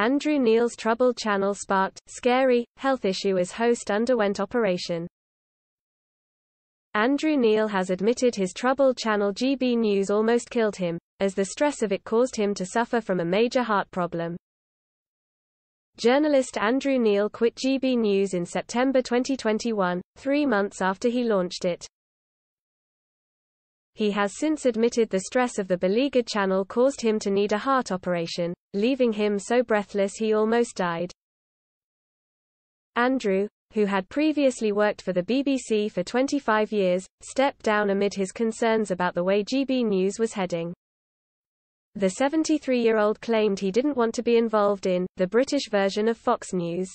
Andrew Neil's troubled channel sparked scary health issue as host underwent operation. Andrew Neil has admitted his troubled channel GB News almost killed him, as the stress of it caused him to suffer from a major heart problem. Journalist Andrew Neil quit GB News in September 2021, three months after he launched it. He has since admitted the stress of the beleaguered channel caused him to need a heart operation, leaving him so breathless he almost died. Andrew, who had previously worked for the BBC for 25 years, stepped down amid his concerns about the way GB News was heading. The 73-year-old claimed he didn't want to be involved in the British version of Fox News.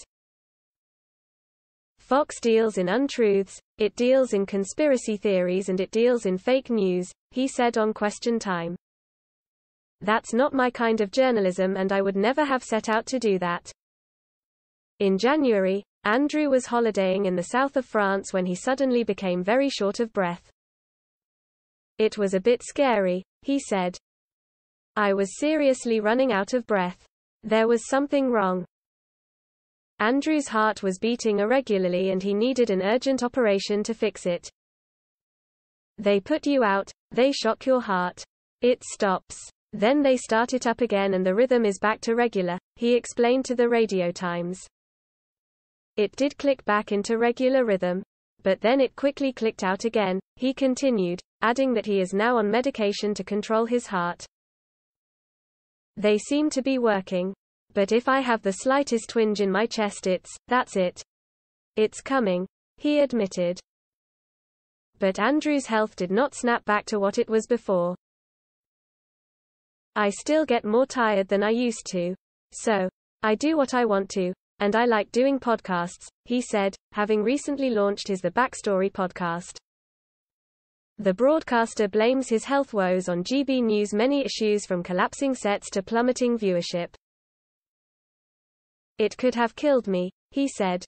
Fox deals in untruths, it deals in conspiracy theories and it deals in fake news, he said on Question Time. That's not my kind of journalism and I would never have set out to do that. In January, Andrew was holidaying in the south of France when he suddenly became very short of breath. It was a bit scary, he said. I was seriously running out of breath. There was something wrong. Andrew's heart was beating irregularly and he needed an urgent operation to fix it. They put you out, they shock your heart. It stops. Then they start it up again and the rhythm is back to regular, he explained to the Radio Times. It did click back into regular rhythm, but then it quickly clicked out again, he continued, adding that he is now on medication to control his heart. They seem to be working. But if I have the slightest twinge in my chest it's, that's it. It's coming. He admitted. But Andrew's health did not snap back to what it was before. I still get more tired than I used to. So, I do what I want to, and I like doing podcasts, he said, having recently launched his The Backstory podcast. The broadcaster blames his health woes on GB News' many issues from collapsing sets to plummeting viewership. It could have killed me, he said.